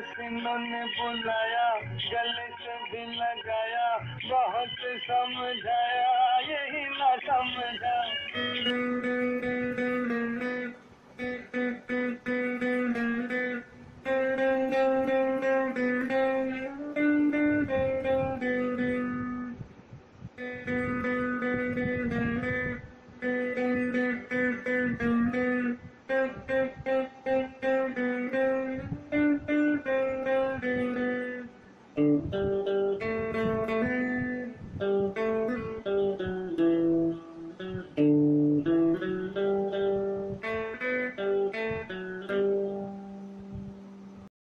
हसीनों ने बुलाया गले से भी लगाया बहुत समझाया